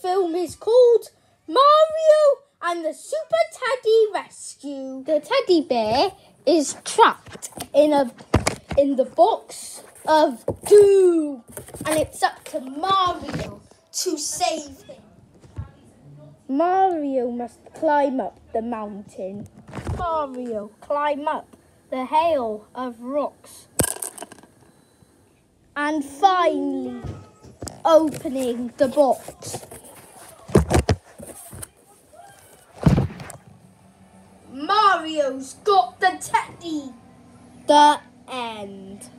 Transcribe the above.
film is called Mario and the Super Teddy Rescue. The teddy bear is trapped in a in the box of doom, and it's up to Mario to save him. Mario must climb up the mountain. Mario, climb up the hail of rocks. And finally, opening the box. Mario's got the teddy. The end.